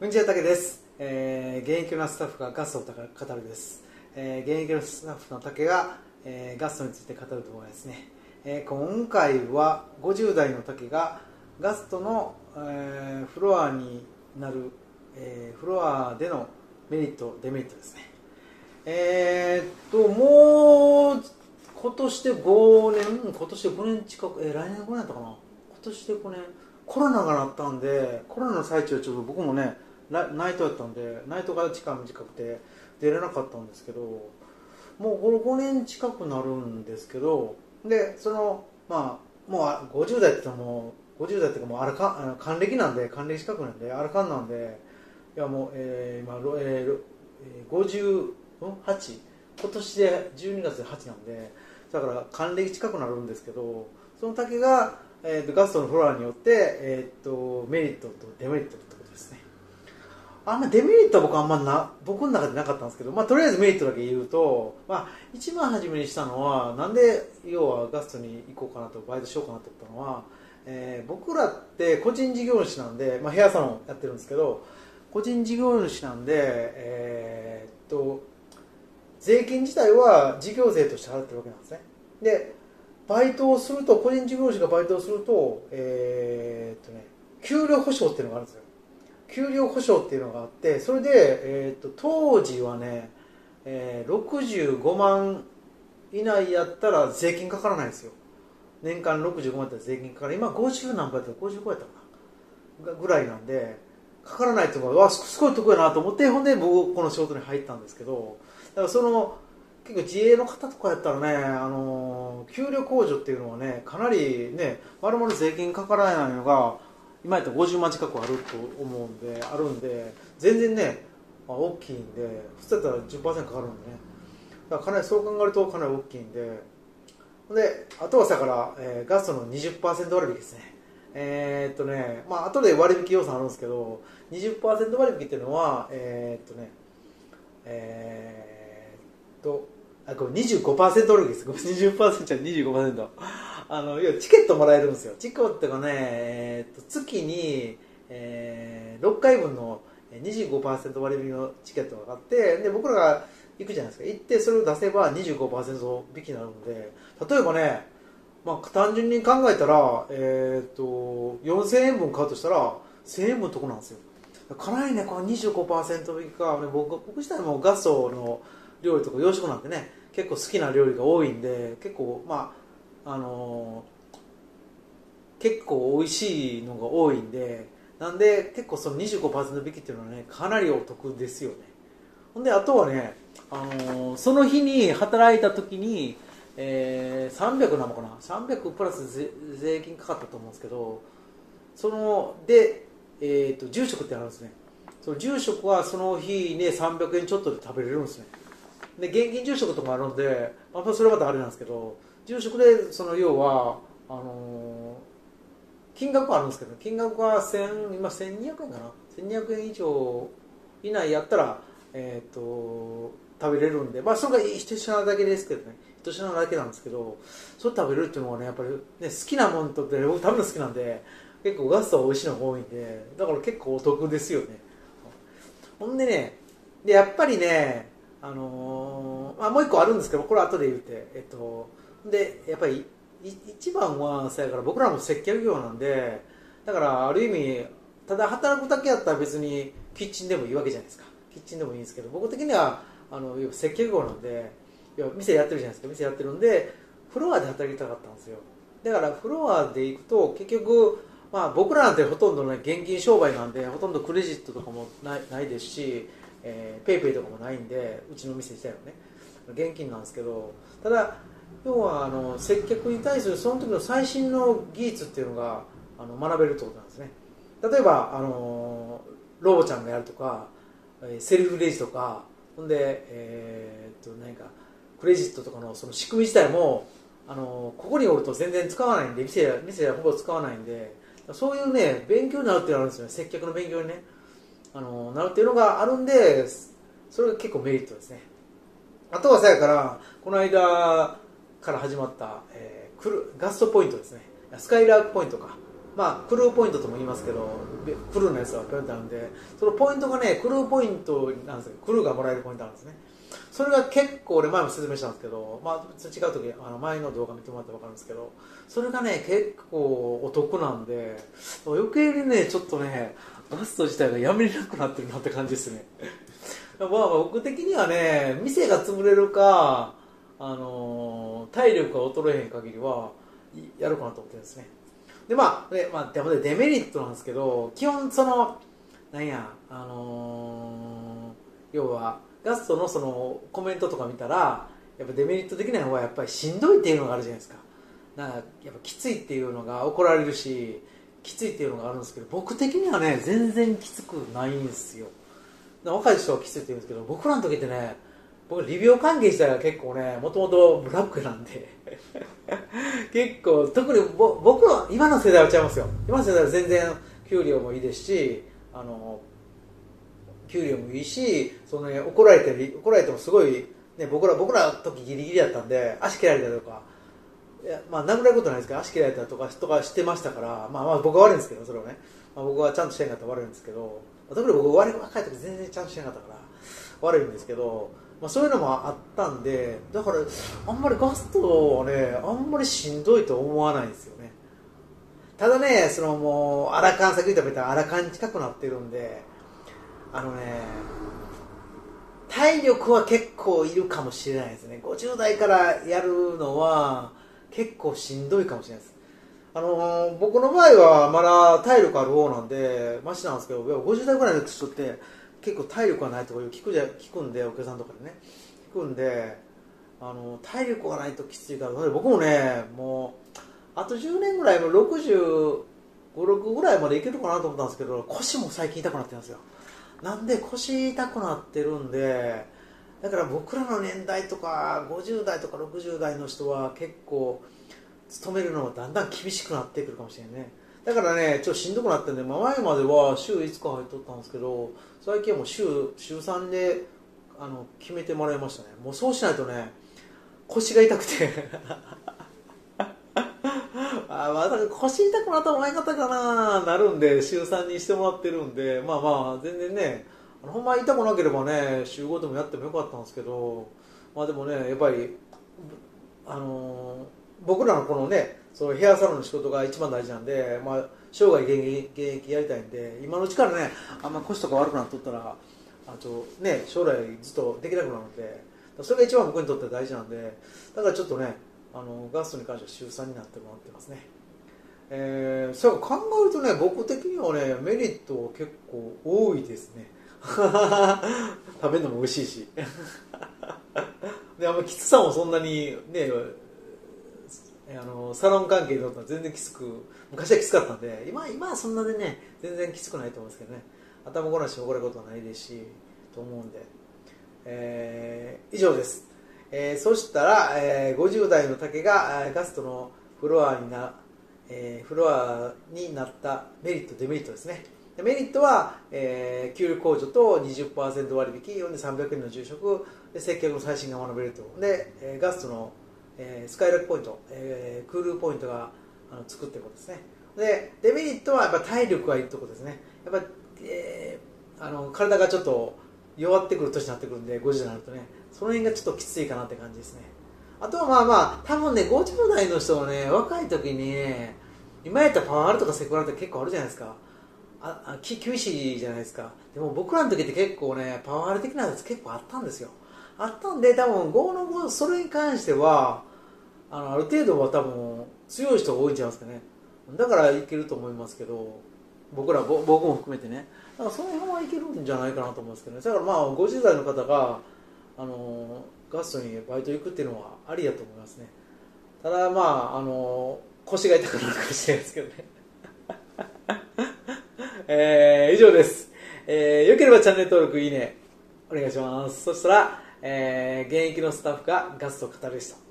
こんにちは、たけです、えー現役のスタッフがガストを語るです、えー現役のスタッフの竹が、えーガストについて語ると思いますね、えー今回は50代の竹がガストの、えーフロアになる、えーフロアでのメリットデメリットですね。えーっともう今年で5年今年で5年近くえー来年5年だったかな。今年で5年。コロナがなったんでコロナの最中ちょっと僕もねナイトやったんでナイトが時間短くて出れなかったんですけどもうこの5年近くなるんですけどでそのまあもう50代って言っても50代っていうかもうあらか還暦なんで還暦近くなんであらかんなんでいやもう、えー今えーえー58今年で12月で8なんでだから還暦近くなるんですけどその竹が、えーとガストのフロアによって、えー、とメリットとデメリットとあんまデメリットは僕あんまな僕の中でなかったんですけど、まあ、とりあえずメリットだけ言うと、まあ、一番初めにしたのはなんで要はガストに行こうかなとバイトしようかなと思ったのは、えー僕らって個人事業主なんで、まあ、ヘアサロンやってるんですけど個人事業主なんで、えーっと税金自体は事業税として払ってるわけなんですね。でバイトをすると個人事業主がバイトをするとえーっとね給料保証っていうのがあるんですよ。給料保証っていうのがあってそれで、えーっと当時はね、えー65万以内やったら税金かからないですよ。年間65万やったら税金かから今50何倍やったら55やったかなぐらいなんでかからないっていう。のがわすすごい得やなと思ってほんで僕この仕事に入ったんですけどだからその結構自営の方とかやったらね、あの給料控除っていうのはねかなりねまるまる税金かからないのが今やったら50万近くあると思うんであるんで全然ね、まあ、大きいんで普通だったら10%かかるんでね。だからかなりそう考えるとかなり大きいんで。であとはさから、えーガストの20%割引ですね。えーっとねまあ後で割引要素あるんですけど20%割引っていうのはえーっとねえーっとあこれ25%割引です。ごめん20%じゃ25%あの要はチケットもらえるんですよ。チケットがね、えーっと月に、えー6回分の25%割引のチケットがあってで僕らが行くじゃないですか。行ってそれを出せば25%引きになるので例えばねまあ、単純に考えたら、えー、と4000円分買うとしたら1000円分得なんですよ。かなりねこの25%引きが、ね、僕僕自体もガストの料理とか洋食なんてね結構好きな料理が多いんで結構まああの結構美味しいのが多いんでなんで結構その25%引きっていうのはねかなりお得ですよね。ほんであとはね、あのその日に働いた時にえー、300なのかな？300プラス税金かかったと思うんですけどそので、えー、と住職ってあるんですね。その住職はその日ね300円ちょっとで食べれるんですね。で現金住職とかあるんで、まあ、それはまたあれなんですけど住職でその要はあのー金額はあるんですけど金額は1000今1200円かな？1200円以上以内やったらえっ、と食べれるんでまあそれが一品だけですけどね。一品だけなんですけどそれ食べれるっていうのはねやっぱりね好きなものとって僕食べるの好きなんで結構ガストは美味しいのが多いんでだから結構お得ですよね。ほんでねでやっぱりねあのーまあ、もう一個あるんですけどこれ後で言ってえっとでやっぱり一番はそやから僕らも接客業なんでだからある意味ただ働くだけやったら別にキッチンでもいいわけじゃないですか。キッチンでもいいんですけど僕的にはあの接客業なんで要は店やってるじゃないですか。店やってるんでフロアで働きたかったんですよ。だからフロアで行くと結局、まあ、僕らなんてほとんどね現金商売なんでほとんどクレジットとかもないないですし、えー、ペイペイとかもないんでうちの店自体はね。現金なんですけどただ要はあの接客に対するその時の最新の技術っていうのがあの学べるってことなんですね。例えばあのロボちゃんがやるとかセルフレジとかほんで、えーっと何かクレジットとかのその仕組み自体もあのここにおると全然使わないんで店や店はほぼ使わないんでそういうね勉強になるっていうのがあるんですよね。接客の勉強にね。あのなるっていうのがあるんでそれが結構メリットですね。あとはさやからこの間から始まった、えークルガストポイントですね。スカイラークポイントか。まあ、クルーポイントとも言いますけどクルーのやつはポイントあるんでそのポイントがねクルーポイントなんですよ。クルーがもらえるポイントあるんですね。それが結構俺前も説明したんですけど、まあ、違う時あの前の動画見てもらって分かるんですけどそれがね結構お得なんで余計にねちょっとねガスト自体がやめれなくなってるなって感じですね。まあ僕的にはね店が潰れるかあの、体力が衰えへん限りはやるかなと思ってるんですね。でまあ、でまあ、でもデメリットなんですけど基本そのなんやあの、要はガストのそのコメントとか見たらやっぱデメリット的なのはやっぱりしんどいっていうのがあるじゃないですか。なんかやっぱきついっていうのが怒られるしきついっていうのがあるんですけど僕的にはね全然きつくないんですよ。若い人はきついって言うんですけど僕らの時ってね僕理病関係自体が結構ねもともとブラックなんで。結構特に僕は今の世代は違いますよ。今の世代は全然給料もいいですしあの給料もいいしその、ね、怒られて怒られてもすごい、ね、僕ら僕ら時ギリギリだったんで足切られたとか。いやまあ殴られることないですけど足切られたとかとかしてましたから、まあ、まあ僕は悪いんですけどそれをね、まあ、僕はちゃんとしてなかったら悪いんですけど特に僕若い時全然ちゃんとしてなかったから悪いんですけど、まあ、そういうのもあったんでだからあんまりガストはねあんまりしんどいと思わないんですよね。ただねそのもうアラカン先言ったみたいにアラカン近くなってるんであのね体力は結構いるかもしれないですね。50代からやるのは結構しんどいかもしれないです。あのー、僕の場合はまだ体力ある方なんでマシなんですけど50代ぐらいの人って結構体力がないとか聞くじゃ聞くんでお客さんとかでね。聞くんであの体力がないときついから僕もねもうあと10年ぐらいも65、6ぐらいまでいけるかなと思ったんですけど腰も最近痛くなってるんですよ。なんで腰痛くなってるんでだから僕らの年代とか50代とか60代の人は結構勤めるのはだんだん厳しくなってくるかもしれないね。だからねちょっとしんどくなってんで、まあ、前までは週5日入っとったんですけど最近はもう週週3であの決めてもらいましたね。もうそうしないとね腰が痛くて。あまだ腰痛くなったら前方かななるんで週3にしてもらってるんでまあまあ全然ねあのほんま痛くなければね週5でもやってもよかったんですけどまあでもねやっぱりあのー、僕らのこのねそのヘアサロンの仕事が一番大事なんで、まあ、生涯現役現役やりたいんで今のうちからねあんま腰とか悪くなっとったらあと、ね、将来ずっとできなくなるのでそれが一番僕にとって大事なんでだからちょっとねあのガストに関しては週3になってもらってますね、えー、そう考えるとね僕的にはねメリット結構多いですね。食べるのも美味しいし。であんまきつさもそんなにねあのサロン関係だったら全然きつく昔はきつかったんで今今はそんなでね全然きつくないと思うんですけどね。頭ごなしに怒ることはないですしと思うんで、えー、以上です、えー、そしたら、えー、50代の竹がガストのフロアにな、えー、フロアになったメリットデメリットですね。メリットは、えー、給料控除と20%割引で300円の住職で接客の最新が学べると。で、えー、ガストのえー、スカイラックポイント、えー、クールポイントがあの作ってことですね。でデメリットはやっぱ体力がいるところですね。やっぱ、えー、あの体がちょっと弱ってくる年になってくるんで50になるとねその辺がちょっときついかなって感じですね。あとはまあまあ多分ね50代の人はね若い時にね今やったらパワーあるとかセクハラって結構あるじゃないですか。ああ厳しいじゃないですか。でも僕らの時って結構ねパワーある的なやつ結構あったんですよ。あったんで多分5の5それに関してはあのある程度は多分強い人が多いんじゃないですかね。だからいけると思いますけど僕ら僕も含めてね。だからその辺はいけるんじゃないかなと思うんですけどね。だからまあ50代の方があのガストにバイト行くっていうのはありだと思いますね。ただまああの腰が痛くなるかもしれないですけどね。えー、以上です、えー、よければチャンネル登録いいねお願いします。そしたら、えー、現役のスタッフがガストを語る人